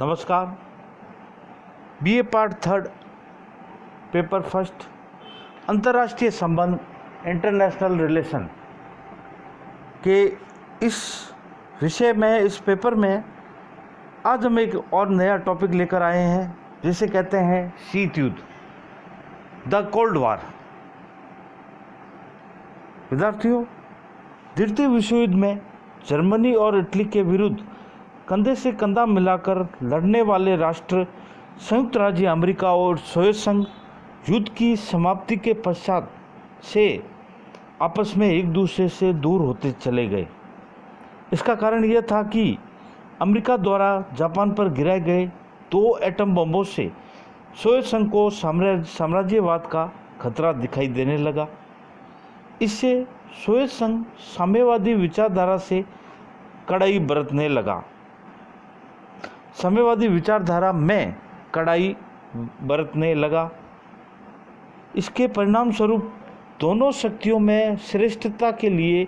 नमस्कार। BA part third, paper first, अंतर्राष्ट्रीय संबंध, इंटरनेशनल रिलेशन के इस विषय में, इस पेपर में आज हम एक और नया टॉपिक लेकर आए हैं, जिसे कहते हैं शीत युद्ध, द कोल्ड वार। विद्यार्थियों, द्वितीय विश्व युद्ध में जर्मनी और इटली के विरुद्ध कंधे से कंधा मिलाकर लड़ने वाले राष्ट्र, संयुक्त राज्य अमेरिका और सोवियत संघ युद्ध की समाप्ति के पश्चात से आपस में एक दूसरे से दूर होते चले गए। इसका कारण यह था कि अमेरिका द्वारा जापान पर गिराए गए दो एटम बमों से सोवियत संघ को साम्राज्य, साम्राज्यवाद का खतरा दिखाई देने लगा। इससे सोवियत संघ साम्यवादी विचारधारा से कड़ाई बरतने लगा। साम्यवादी विचारधारा में कड़ाई बरतने लगा। इसके परिणाम स्वरूप दोनों शक्तियों में श्रेष्ठता के लिए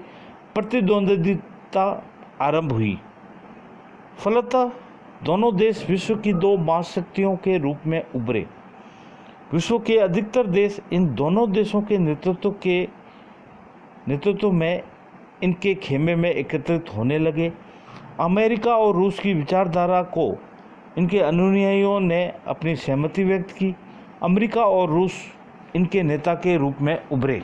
प्रतिद्वंदिता आरंभ हुई। फलतः दोनों देश विश्व की दो महाशक्तियों के रूप में उभरे। विश्व के अधिकतर देश इन दोनों देशों के नेतृत्व के नेतृत्व में इनके खेमे में एकत्रित होने लगे। अमेरिका और रूस की विचारधारा को इनके अनुयायियों ने अपनी सहमति व्यक्त की। अमेरिका और रूस इनके नेता के रूप में उभरे।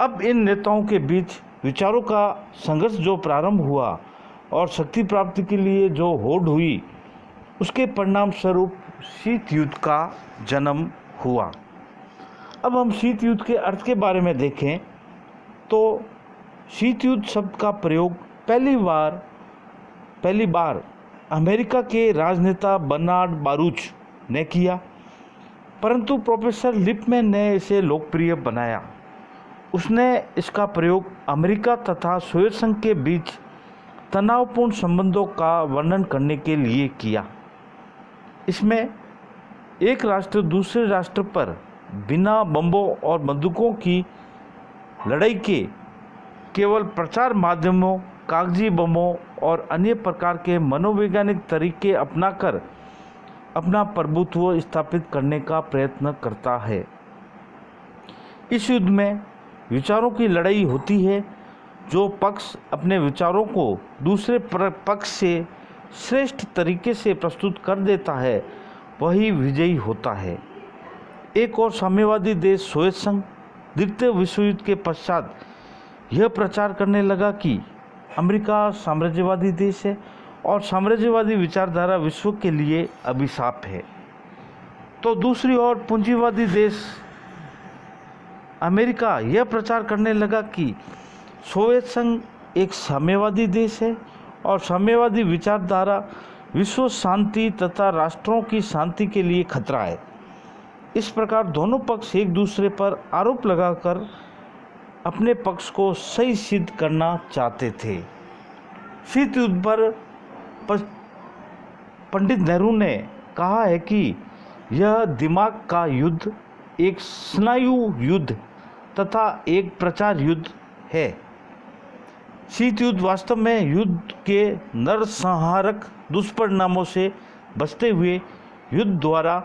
अब इन नेताओं के बीच विचारों का संघर्ष जो प्रारंभ हुआ और शक्ति प्राप्ति के लिए जो होड़ हुई, उसके परिणाम स्वरूप शीत युद्ध का जन्म हुआ। अब हम शीत युद्ध के अर्थ के बारे में देखें तो शीत युद्ध शब्द का प्रयोग पहली बार पहली बार अमेरिका के राजनेता बर्नार्ड बारूच ने किया, परंतु प्रोफेसर लिपमैन ने इसे लोकप्रिय बनाया। उसने इसका प्रयोग अमेरिका तथा सोवियत संघ के बीच तनावपूर्ण संबंधों का वर्णन करने के लिए किया। इसमें एक राष्ट्र दूसरे राष्ट्र पर बिना बम्बों और बंदूकों की लड़ाई के केवल प्रचार माध्यमों कागज़ी बमों और अन्य प्रकार के मनोवैज्ञानिक तरीके अपनाकर अपना प्रभुत्व स्थापित करने का प्रयत्न करता है। इस युद्ध में विचारों की लड़ाई होती है, जो पक्ष अपने विचारों को दूसरे पक्ष से श्रेष्ठ तरीके से प्रस्तुत कर देता है, वही विजयी होता है। एक और साम्यवादी देश सोवियत संघ द्वितीय विश्व युद्ध के पश्चात यह प्रचार करने लगा कि अमेरिका साम्राज्यवादी देश है और साम्राज्यवादी विचारधारा विश्व के लिए अभिशाप है। तो दूसरी ओर पूंजीवादी देश अमेरिका यह प्रचार करने लगा कि सोवियत संघ एक साम्यवादी देश है और साम्यवादी विचारधारा विश्व शांति तथा राष्ट्रों की शांति के लिए खतरा है। इस प्रकार दोनों पक्ष एक दूसरे पर आरोप लगाकर अपने पक्ष को सही सिद्ध करना चाहते थे। शीत युद्ध पर पंडित नेहरू ने कहा है कि यह दिमाग का युद्ध, एक स्नायु युद्ध तथा एक प्रचार युद्ध है। शीत युद्ध वास्तव में युद्ध के नरसंहारक दुष्परिणामों से बचते हुए युद्ध द्वारा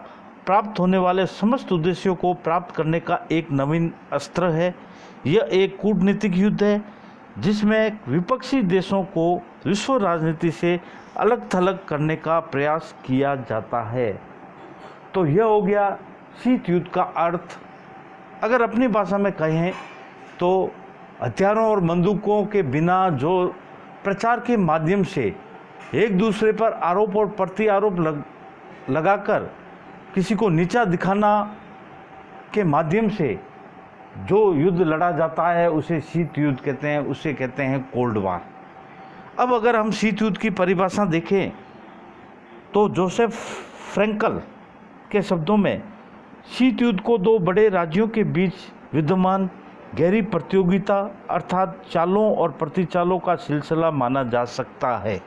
प्राप्त होने वाले समस्त उद्देश्यों को प्राप्त करने का एक नवीन अस्त्र है। यह एक कूटनीतिक युद्ध है, जिसमें विपक्षी देशों को विश्व राजनीति से अलग थलग करने का प्रयास किया जाता है। तो यह हो गया शीत युद्ध का अर्थ। अगर अपनी भाषा में कहें तो हथियारों और बंदूकों के बिना जो प्रचार के माध्यम से एक दूसरे पर आरोप और प्रति आरोप लग, लगाकर किसी को नीचा दिखाना के माध्यम से जो युद्ध लड़ा जाता है, उसे शीत युद्ध कहते हैं, उसे कहते हैं कोल्ड वार। अब अगर हम शीत युद्ध की परिभाषा देखें तो जोसेफ फ्रेंकल के शब्दों में, शीत युद्ध को दो बड़े राज्यों के बीच विद्यमान गहरी प्रतियोगिता अर्थात चालों और प्रतिचालों का सिलसिला माना जा सकता है।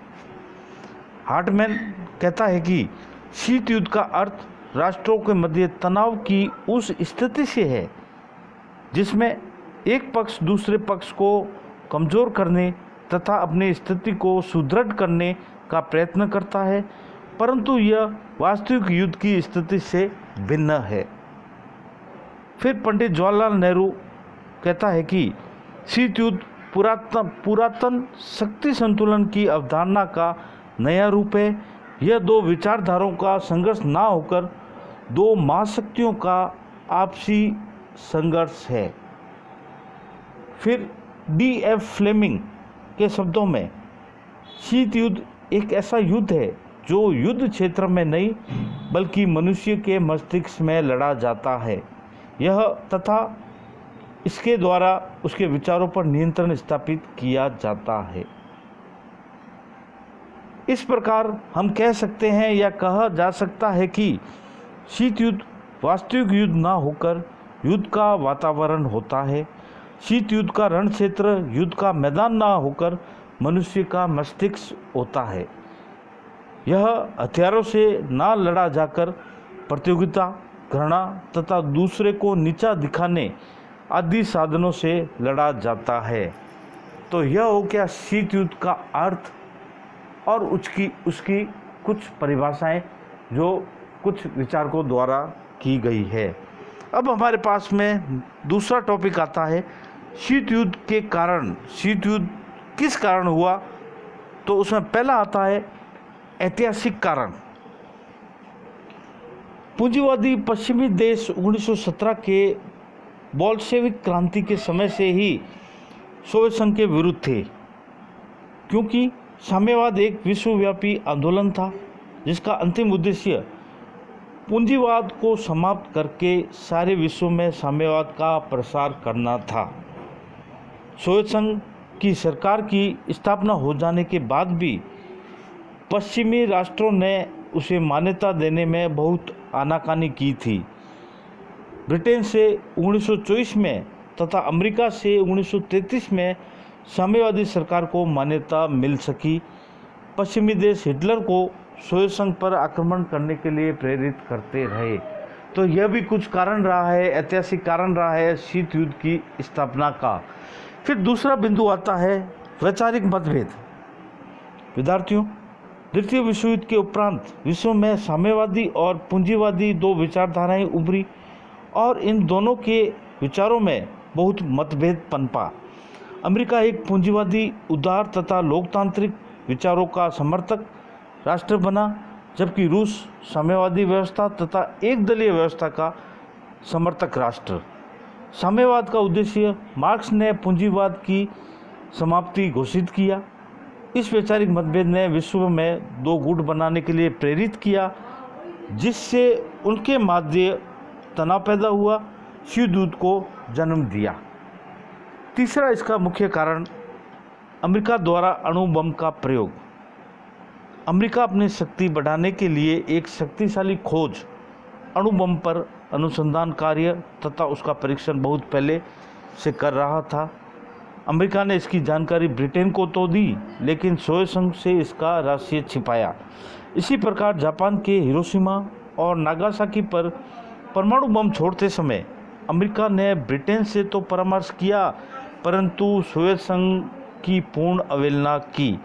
हार्टमैन कहता है कि शीत युद्ध का अर्थ राष्ट्रों के मध्य तनाव की उस स्थिति से है जिसमें एक पक्ष दूसरे पक्ष को कमज़ोर करने तथा अपनी स्थिति को सुदृढ़ करने का प्रयत्न करता है, परंतु यह वास्तविक युद्ध की स्थिति से भिन्न है। फिर पंडित जवाहरलाल नेहरू कहता है कि शीत युद्ध पुरातन पुरातन शक्ति संतुलन की अवधारणा का नया रूप है। यह दो विचारधाराओं का संघर्ष ना होकर दो महाशक्तियों का आपसी संघर्ष है। फिर डी एफ़ फ्लेमिंग के शब्दों में, शीत युद्ध एक ऐसा युद्ध है जो युद्ध क्षेत्र में नहीं, बल्कि मनुष्य के मस्तिष्क में लड़ा जाता है। यह तथा इसके द्वारा उसके विचारों पर नियंत्रण स्थापित किया जाता है। इस प्रकार हम कह सकते हैं या कहा जा सकता है कि शीत युद्ध वास्तविक युद्ध ना होकर युद्ध का वातावरण होता है। शीत युद्ध का रण क्षेत्र युद्ध का मैदान ना होकर मनुष्य का मस्तिष्क होता है। यह हथियारों से ना लड़ा जाकर प्रतियोगिता, घृणा तथा दूसरे को नीचा दिखाने आदि साधनों से लड़ा जाता है। तो यह हो गया शीत युद्ध का अर्थ और उसकी उसकी कुछ परिभाषाएँ जो कुछ विचारकों द्वारा की गई है। अब हमारे पास में दूसरा टॉपिक आता है, शीत युद्ध के कारण। शीत युद्ध किस कारण हुआ? तो उसमें पहला आता है, ऐतिहासिक कारण। पूंजीवादी पश्चिमी देश 1917 के बॉल्शेविक क्रांति के समय से ही सोवियत संघ के विरुद्ध थे, क्योंकि साम्यवाद एक विश्वव्यापी आंदोलन था, जिसका अंतिम उद्देश्य पूंजीवाद को समाप्त करके सारे विश्व में साम्यवाद का प्रसार करना था। सोवियत संघ की सरकार की स्थापना हो जाने के बाद भी पश्चिमी राष्ट्रों ने उसे मान्यता देने में बहुत आनाकानी की थी। ब्रिटेन से 1924 में तथा अमेरिका से 1933 में साम्यवादी सरकार को मान्यता मिल सकी। पश्चिमी देश हिटलर को सोवियत संघ पर आक्रमण करने के लिए प्रेरित करते रहे। तो यह भी कुछ कारण रहा है, ऐतिहासिक कारण रहा है शीत युद्ध की स्थापना का। फिर दूसरा बिंदु आता है, वैचारिक मतभेद। विद्यार्थियों, द्वितीय विश्व युद्ध के उपरांत विश्व में साम्यवादी और पूंजीवादी दो विचारधाराएँ उभरी और इन दोनों के विचारों में बहुत मतभेद पनपा। अमेरिका एक पूंजीवादी, उदार तथा लोकतांत्रिक विचारों का समर्थक राष्ट्र बना, जबकि रूस साम्यवादी व्यवस्था तथा एक दलीय व्यवस्था का समर्थक राष्ट्र। साम्यवाद का उद्देश्य मार्क्स ने पूंजीवाद की समाप्ति घोषित किया। इस वैचारिक मतभेद ने विश्व में दो गुट बनाने के लिए प्रेरित किया, जिससे उनके माध्य तनाव पैदा हुआ, शिवदूत को जन्म दिया। तीसरा इसका मुख्य कारण अमेरिका द्वारा अणु बम का प्रयोग। अमेरिका अपनी शक्ति बढ़ाने के लिए एक शक्तिशाली खोज अणुबम पर अनुसंधान कार्य तथा उसका परीक्षण बहुत पहले से कर रहा था। अमेरिका ने इसकी जानकारी ब्रिटेन को तो दी, लेकिन सोवियत संघ से इसका रहस्य छिपाया। इसी प्रकार जापान के हिरोशिमा और नागासाकी पर परमाणु बम छोड़ते समय अमेरिका ने ब्रिटेन से तो परामर्श किया, परंतु सोवियत संघ की पूर्ण अवहेलना की।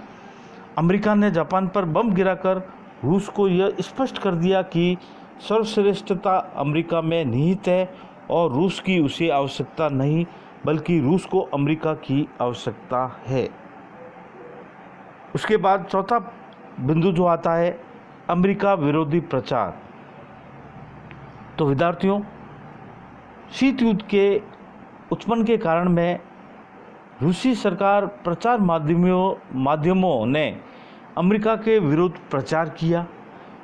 अमेरिका ने जापान पर बम गिराकर रूस को यह स्पष्ट कर दिया कि सर्वश्रेष्ठता अमेरिका में निहित है और रूस की उसे आवश्यकता नहीं, बल्कि रूस को अमेरिका की आवश्यकता है। उसके बाद चौथा बिंदु जो आता है, अमेरिका विरोधी प्रचार। तो विद्यार्थियों, शीत युद्ध के उत्पन्न के कारण में रूसी सरकार प्रचार माध्यमों माध्यमों ने अमेरिका के विरुद्ध प्रचार किया।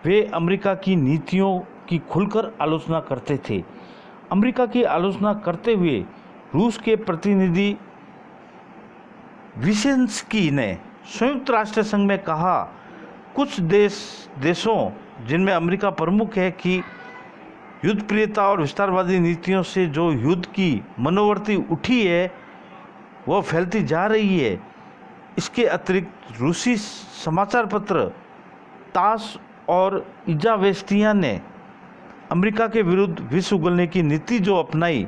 वे अमेरिका की नीतियों की खुलकर आलोचना करते थे। अमेरिका की आलोचना करते हुए रूस के प्रतिनिधि विशेंस्की ने संयुक्त राष्ट्र संघ में कहा, कुछ देश, देशों जिनमें अमेरिका प्रमुख है कि युद्ध प्रियता और विस्तारवादी नीतियों से जो युद्ध की मनोवृत्ति उठी है वह फैलती जा रही है। इसके अतिरिक्त रूसी समाचार पत्र तास और इजावेस्तिया ने अमेरिका के विरुद्ध विश्व उगलने की नीति जो अपनाई,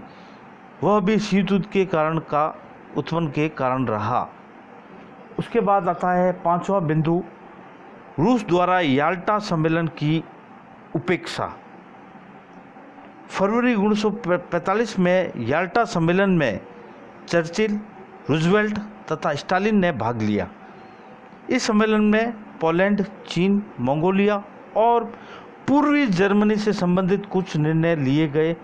वह भी शीत युद्ध के कारण का उत्पन्न के कारण रहा। उसके बाद आता है पांचवा बिंदु, रूस द्वारा याल्टा सम्मेलन की उपेक्षा। फरवरी उन्नीस सौ पैंतालीस में याल्टा सम्मेलन में चर्चिल रूजवेल्ट तथा स्टालिन ने भाग लिया। इस सम्मेलन में पोलैंड, चीन, मंगोलिया और पूर्वी जर्मनी से संबंधित कुछ निर्णय लिए गए।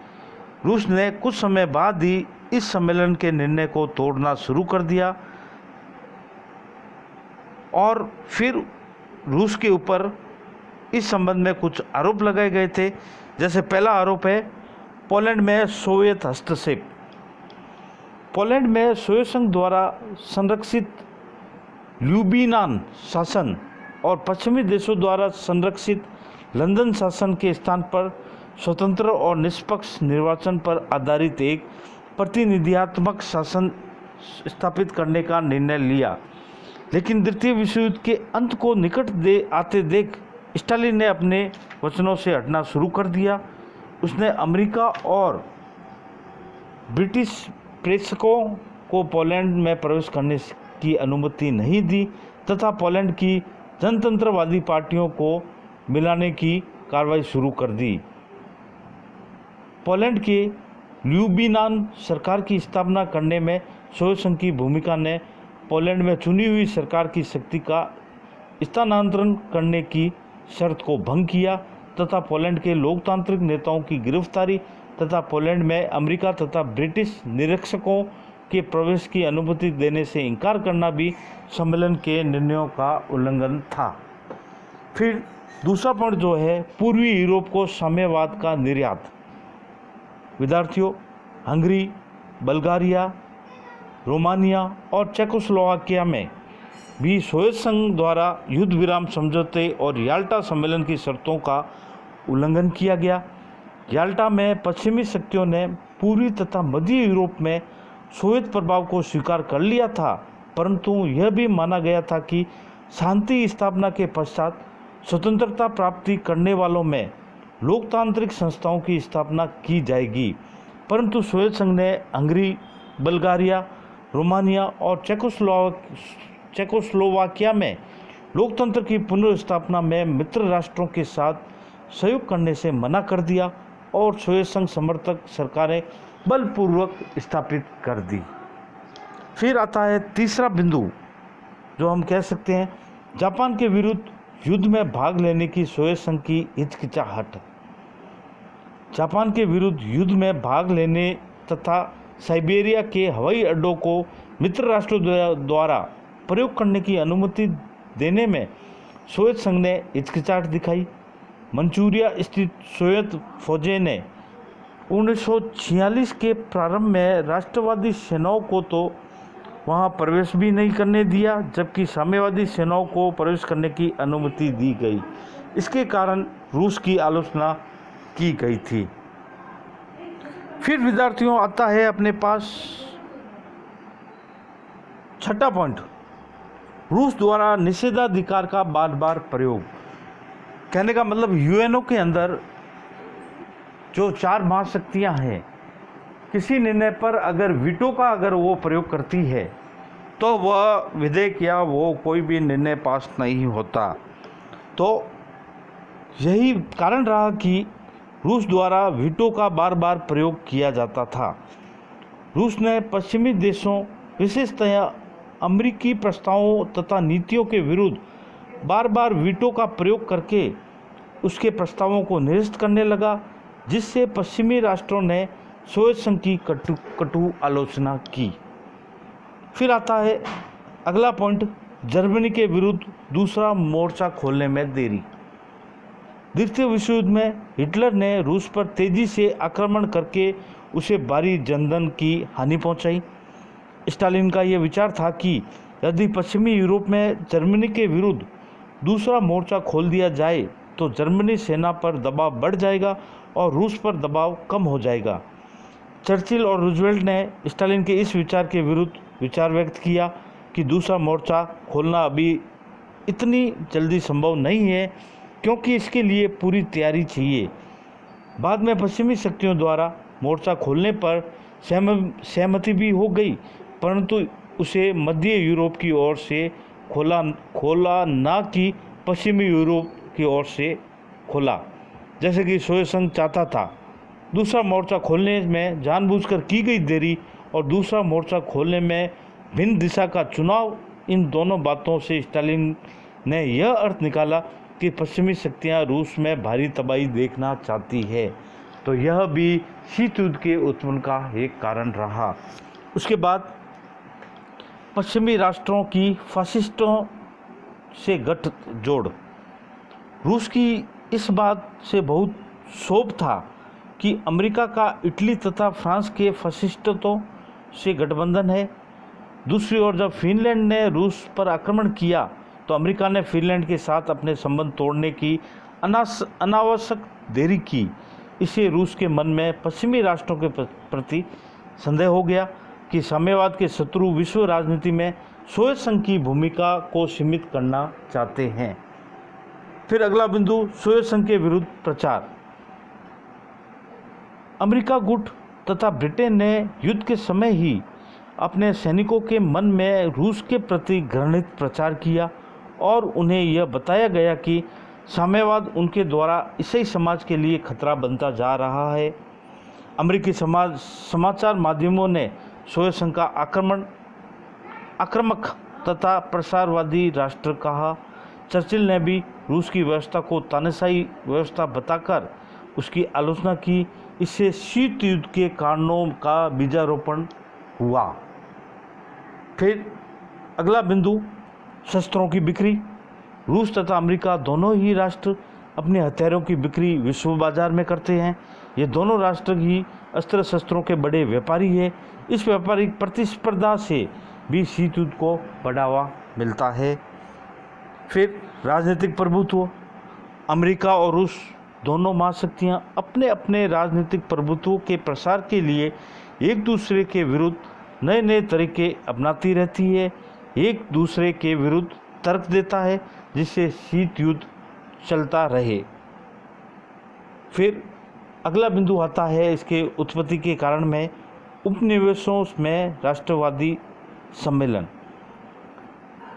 रूस ने कुछ समय बाद ही इस सम्मेलन के निर्णय को तोड़ना शुरू कर दिया और फिर रूस के ऊपर इस संबंध में कुछ आरोप लगाए गए थे। जैसे पहला आरोप है, पोलैंड में सोवियत हस्तक्षेप। पोलैंड में सोवियत संघ द्वारा संरक्षित ल्यूबिनान शासन और पश्चिमी देशों द्वारा संरक्षित लंदन शासन के स्थान पर स्वतंत्र और निष्पक्ष निर्वाचन पर आधारित एक प्रतिनिधियात्मक शासन स्थापित करने का निर्णय लिया। लेकिन द्वितीय विश्व युद्ध के अंत को निकट दे, आते देख स्टालिन ने अपने वचनों से हटना शुरू कर दिया। उसने अमेरिका और ब्रिटिश प्रेक्षकों को पोलैंड में प्रवेश करने की अनुमति नहीं दी तथा पोलैंड की जनतंत्रवादी पार्टियों को मिलाने की कार्रवाई शुरू कर दी। पोलैंड के ल्यूबिनान सरकार की स्थापना करने में सोवियत संघ की भूमिका ने पोलैंड में चुनी हुई सरकार की शक्ति का स्थानांतरण करने की शर्त को भंग किया तथा पोलैंड के लोकतांत्रिक नेताओं की गिरफ्तारी तथा पोलैंड में अमेरिका तथा ब्रिटिश निरीक्षकों के प्रवेश की अनुमति देने से इनकार करना भी सम्मेलन के निर्णयों का उल्लंघन था। फिर दूसरा पॉइंट जो है, पूर्वी यूरोप को साम्यवाद का निर्यात। विद्यार्थियों, हंगरी, बल्गारिया, रोमानिया और चेकोस्लोवाकिया में भी सोवियत संघ द्वारा युद्ध विराम समझौते और याल्टा सम्मेलन की शर्तों का उल्लंघन किया गया। याल्टा में पश्चिमी शक्तियों ने पूर्वी तथा मध्य यूरोप में सोवियत प्रभाव को स्वीकार कर लिया था, परंतु यह भी माना गया था कि शांति स्थापना के पश्चात स्वतंत्रता प्राप्ति करने वालों में लोकतांत्रिक संस्थाओं की स्थापना की जाएगी। परंतु सोवियत संघ ने हंगरी, बल्गारिया, रोमानिया और चेकोस्लोवाक, चेकोस्लोवाकिया में लोकतंत्र की पुनर्स्थापना में मित्र राष्ट्रों के साथ सहयोग करने से मना कर दिया। और सोवियत संघ समर्थक सरकारें बलपूर्वक स्थापित कर दी। फिर आता है तीसरा बिंदु, जो हम कह सकते हैं, जापान के विरुद्ध युद्ध में भाग लेने की सोवियत संघ की हिचकिचाहट। जापान के विरुद्ध युद्ध में भाग लेने तथा साइबेरिया के हवाई अड्डों को मित्र राष्ट्रों द्वारा प्रयोग करने की अनुमति देने में सोवियत संघ ने हिचकिचाहट दिखाई। मंचूरिया स्थित सोवियत फौजें ने 1946 के प्रारंभ में राष्ट्रवादी सेनाओं को तो वहाँ प्रवेश भी नहीं करने दिया, जबकि साम्यवादी सेनाओं को प्रवेश करने की अनुमति दी गई। इसके कारण रूस की आलोचना की गई थी। फिर विद्यार्थियों, आता है अपने पास। छठा पॉइंट। रूस द्वारा निषेधाधिकार का बार बार प्रयोग। कहने का मतलब यूएनओ के अंदर जो चार महाशक्तियाँ हैं, किसी निर्णय पर अगर वीटो का अगर वो प्रयोग करती है तो वह विधेयक या वो कोई भी निर्णय पास नहीं होता। तो यही कारण रहा कि रूस द्वारा वीटो का बार बार प्रयोग किया जाता था। रूस ने पश्चिमी देशों, विशेषतया अमरीकी प्रस्तावों तथा नीतियों के विरुद्ध बार बार वीटो का प्रयोग करके उसके प्रस्तावों को निरस्त करने लगा, जिससे पश्चिमी राष्ट्रों ने सोवियत संघ की कटु कटु आलोचना की। फिर आता है अगला पॉइंट, जर्मनी के विरुद्ध दूसरा मोर्चा खोलने में देरी। द्वितीय विश्व युद्ध में हिटलर ने रूस पर तेज़ी से आक्रमण करके उसे भारी जनधन की हानि पहुंचाई। स्टालिन का यह विचार था कि यदि पश्चिमी यूरोप में जर्मनी के विरुद्ध दूसरा मोर्चा खोल दिया जाए तो जर्मनी सेना पर दबाव बढ़ जाएगा और रूस पर दबाव कम हो जाएगा। चर्चिल और रूजवेल्ट ने स्टालिन के इस विचार के विरुद्ध विचार व्यक्त किया कि दूसरा मोर्चा खोलना अभी इतनी जल्दी संभव नहीं है, क्योंकि इसके लिए पूरी तैयारी चाहिए। बाद में पश्चिमी शक्तियों द्वारा मोर्चा खोलने पर सहमति भी हो गई, परंतु उसे मध्य यूरोप की ओर से खोला खोला ना कि पश्चिमी यूरोप की ओर से खोला। जैसे कि सोवियत संघ चाहता था। दूसरा मोर्चा खोलने में जानबूझकर की गई देरी और दूसरा मोर्चा खोलने में भिन्न दिशा का चुनाव, इन दोनों बातों से स्टालिन ने यह अर्थ निकाला कि पश्चिमी शक्तियाँ रूस में भारी तबाही देखना चाहती है। तो यह भी शीत युद्ध के उत्पन्न का एक कारण रहा। उसके बाद पश्चिमी राष्ट्रों की फासिस्टों से गठ जोड़ रूस की इस बात से बहुत शोभ था कि अमेरिका का इटली तथा फ्रांस के फसिस्टों से गठबंधन है। दूसरी ओर जब फिनलैंड ने रूस पर आक्रमण किया तो अमेरिका ने फिनलैंड के साथ अपने संबंध तोड़ने की अनावश्यक देरी की। इससे रूस के मन में पश्चिमी राष्ट्रों के प्रति संदेह हो गया कि साम्यवाद के शत्रु विश्व राजनीति में सोवियत संघ की भूमिका को सीमित करना चाहते हैं। फिर अगला बिंदु सोवियत संघ के विरुद्ध प्रचार। अमेरिका गुट तथा ब्रिटेन ने युद्ध के समय ही अपने सैनिकों के मन में रूस के प्रति घृणित प्रचार किया और उन्हें यह बताया गया कि साम्यवाद उनके द्वारा ईसाई समाज के लिए खतरा बनता जा रहा है। अमेरिकी समाज, समाचार माध्यमों ने सोवियत संघ का आक्रमण, आक्रामक तथा प्रसारवादी राष्ट्र कहा। चर्चिल ने भी रूस की व्यवस्था को तानाशाही व्यवस्था बताकर उसकी आलोचना की। इससे शीत युद्ध के कारणों का बीजारोपण हुआ। फिर अगला बिंदु, शस्त्रों की बिक्री। रूस तथा अमेरिका दोनों ही राष्ट्र अपने हथियारों की बिक्री विश्व बाज़ार में करते हैं। ये दोनों राष्ट्र ही अस्त्र शस्त्रों के बड़े व्यापारी हैं। इस व्यापारिक प्रतिस्पर्धा से भी शीत युद्ध को बढ़ावा मिलता है। फिर राजनीतिक प्रभुत्व अमेरिका और रूस दोनों महाशक्तियाँ अपने अपने राजनीतिक प्रभुत्व के प्रसार के लिए एक दूसरे के विरुद्ध नए नए तरीके अपनाती रहती है। एक दूसरे के विरुद्ध तर्क देता है, जिससे शीत युद्ध चलता रहे। फिर अगला बिंदु आता है इसके उत्पत्ति के कारण में उपनिवेशों में राष्ट्रवादी सम्मेलन।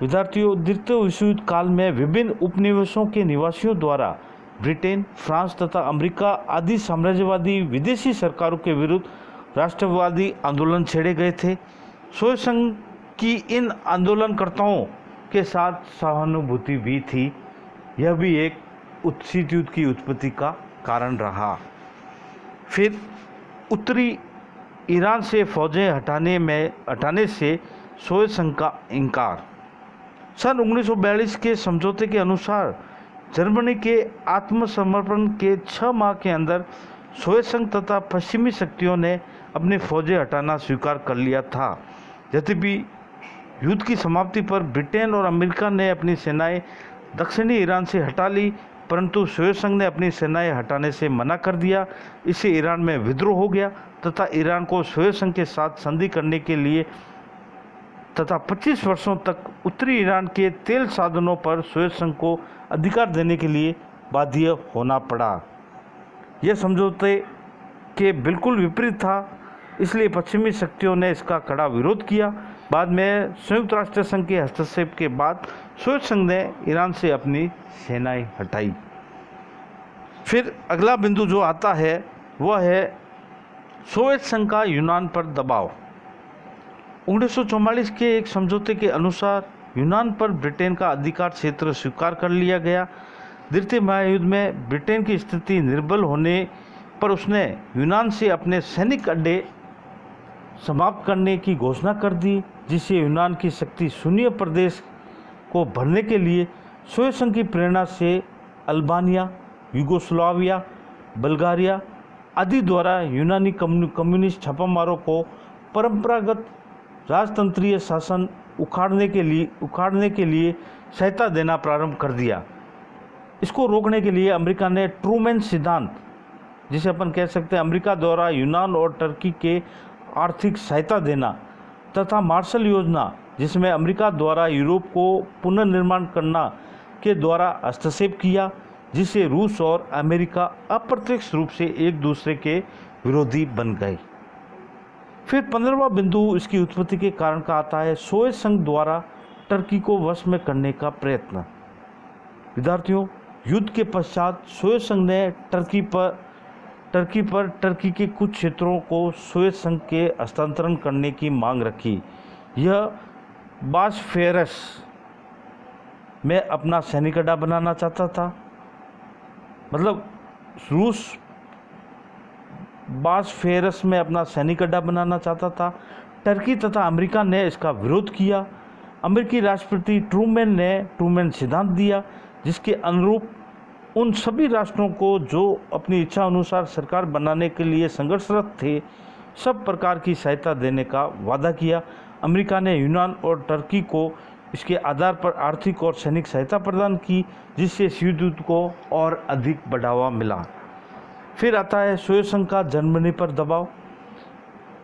विद्यार्थियों द्वितीय विश्व युद्ध काल में विभिन्न उपनिवेशों के निवासियों द्वारा ब्रिटेन, फ्रांस तथा अमेरिका आदि साम्राज्यवादी विदेशी सरकारों के विरुद्ध राष्ट्रवादी आंदोलन छेड़े गए थे। सोवियत संघ की इन आंदोलनकर्ताओं के साथ सहानुभूति भी थी। यह भी एक उत्सित युद्ध की उत्पत्ति का कारण रहा। फिर उत्तरी ईरान से फौजें हटाने में, हटाने से सोवियत संघ का इनकार। सन 1942 के समझौते के अनुसार, जर्मनी के आत्मसमर्पण के छः माह के अंदर सोवियत संघ तथा पश्चिमी शक्तियों ने अपनी फौजें हटाना स्वीकार कर लिया था। यद्यपि युद्ध की समाप्ति पर ब्रिटेन और अमेरिका ने अपनी सेनाएँ दक्षिणी ईरान से हटा ली, परंतु सोवियत संघ ने अपनी सेनाएँ हटाने से मना कर दिया। इससे ईरान में विद्रोह हो गया तथा ईरान को सोवियत संघ के साथ संधि करने के लिए तथा 25 वर्षों तक उत्तरी ईरान के तेल साधनों पर सोवियत संघ को अधिकार देने के लिए बाध्य होना पड़ा। यह समझौते के बिल्कुल विपरीत था, इसलिए पश्चिमी शक्तियों ने इसका कड़ा विरोध किया। बाद में संयुक्त राष्ट्र संघ के हस्तक्षेप के बाद सोवियत संघ ने ईरान से अपनी सेनाएँ हटाई। फिर अगला बिंदु जो आता है, वह है सोवियत संघ का यूनान पर दबाव। उन्नीस सौ चौवालीस के एक समझौते के अनुसार यूनान पर ब्रिटेन का अधिकार क्षेत्र स्वीकार कर लिया गया। द्वितीय महायुद्ध में ब्रिटेन की स्थिति निर्बल होने पर उसने यूनान से अपने सैनिक अड्डे समाप्त करने की घोषणा कर दी, जिससे यूनान की शक्ति शून्य प्रदेश को भरने के लिए सोवियत संघ की प्रेरणा से अल्बानिया, यूगोस्लाविया, बल्गारिया आदि द्वारा यूनानी कम्युनिस्ट छापामारों को परंपरागत राजतंत्रीय शासन उखाड़ने के लिए, उखाड़ने के लिए सहायता देना प्रारंभ कर दिया। इसको रोकने के लिए अमेरिका ने ट्रूमैन सिद्धांत, जिसे अपन कह सकते हैं अमेरिका द्वारा यूनान और टर्की के आर्थिक सहायता देना तथा मार्शल योजना, जिसमें अमेरिका द्वारा यूरोप को पुनर्निर्माण करना के द्वारा हस्तक्षेप किया, जिससे रूस और अमेरिका अप्रत्यक्ष रूप से एक दूसरे के विरोधी बन गए। फिर पंद्रहवा बिंदु इसकी उत्पत्ति के कारण का आता है सोए संघ द्वारा टर्की को वश में करने का प्रयत्न। विद्यार्थियों, युद्ध के पश्चात सोवियत संघ ने टर्की पर टर्की पर टर्की के कुछ क्षेत्रों को सोवियत संघ के हस्तांतरण करने की मांग रखी। यह बासफेरस में अपना सैनिक अड्डा बनाना चाहता था। मतलब रूस बासफेरस में अपना सैनिक अड्डा बनाना चाहता था। टर्की तथा अमेरिका ने इसका विरोध किया। अमेरिकी राष्ट्रपति ट्रूमैन ने ट्रूमैन सिद्धांत दिया, जिसके अनुरूप उन सभी राष्ट्रों को जो अपनी इच्छा अनुसार सरकार बनाने के लिए संघर्षरत थे, सब प्रकार की सहायता देने का वादा किया। अमेरिका ने यूनान और टर्की को इसके आधार पर आर्थिक और सैनिक सहायता प्रदान की, जिससे शीत युद्ध को और अधिक बढ़ावा मिला। फिर आता है सोवियत संघ का जर्मनी पर दबाव।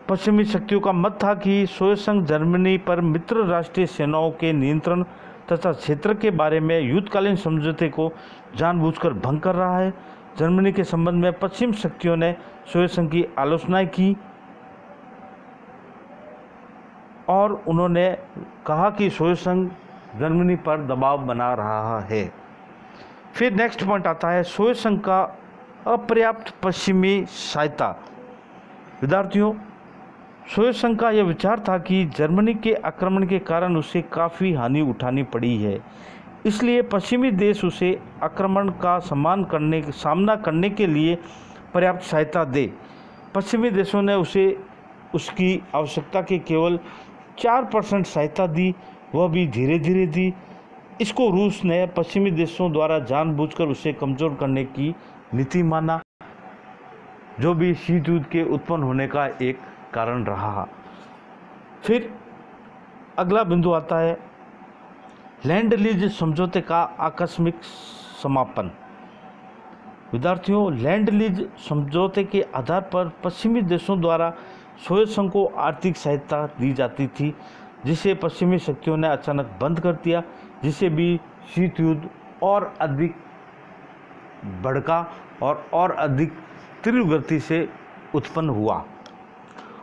पश्चिमी शक्तियों का मत था कि सोवियत संघ जर्मनी पर मित्र राष्ट्रीय सेनाओं के नियंत्रण तथा क्षेत्र के बारे में युद्धकालीन समझौते को जानबूझकर भंग कर रहा है। जर्मनी के संबंध में पश्चिम शक्तियों ने सोवियत संघ की आलोचनाएँ की और उन्होंने कहा कि सोवियत संघ जर्मनी पर दबाव बना रहा है। फिर नेक्स्ट पॉइंट आता है सोवियत संघ का अपर्याप्त पश्चिमी सहायता। विद्यार्थियों सोवियत संघ का यह विचार था कि जर्मनी के आक्रमण के कारण उसे काफ़ी हानि उठानी पड़ी है। इसलिए पश्चिमी देश उसे आक्रमण का सम्मान करने, सामना करने के लिए पर्याप्त सहायता दे। पश्चिमी देशों ने उसे, उसकी आवश्यकता के केवल चार परसेंट सहायता दी, वह भी धीरे धीरे दी। इसको रूस ने पश्चिमी देशों द्वारा जानबूझकर उसे कमज़ोर करने की नीति माना जो भी शीत युद्ध के उत्पन्न होने का एक कारण रहा। फिर अगला बिंदु आता है, लैंड लीज समझौते का आकस्मिक समापन। विद्यार्थियों, लैंड लीज समझौते के आधार पर पश्चिमी देशों द्वारा सोवियत संघ को आर्थिक सहायता दी जाती थी, जिसे पश्चिमी शक्तियों ने अचानक बंद कर दिया, जिसे भी शीत युद्ध और अधिक भड़का और और अधिक तीव्र गति से उत्पन्न हुआ।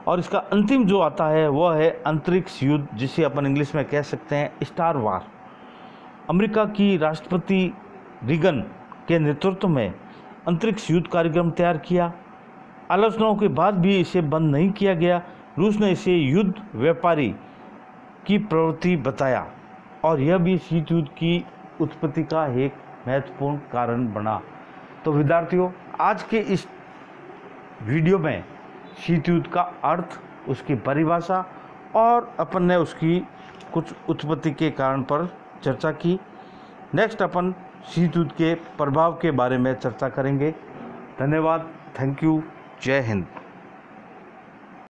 और इसका अंतिम जो आता है, वह है अंतरिक्ष युद्ध, जिसे अपन इंग्लिश में कह सकते हैं स्टार वार। अमेरिका की राष्ट्रपति रिगन के नेतृत्व में अंतरिक्ष युद्ध कार्यक्रम तैयार किया। आलोचनाओं के बाद भी इसे बंद नहीं किया गया। रूस ने इसे युद्ध व्यापारी की प्रवृत्ति बताया। और यह भी शीत युद्ध की उत्पत्ति का एक महत्वपूर्ण कारण बना। तो विद्यार्थियों, आज के इस वीडियो में शीत युद्ध का अर्थ, उसकी परिभाषा और अपन ने उसकी कुछ उत्पत्ति के कारण पर चर्चा की। नेक्स्ट अपन शीत युद्ध के प्रभाव के बारे में चर्चा करेंगे। धन्यवाद। थैंक यू जय हिंद।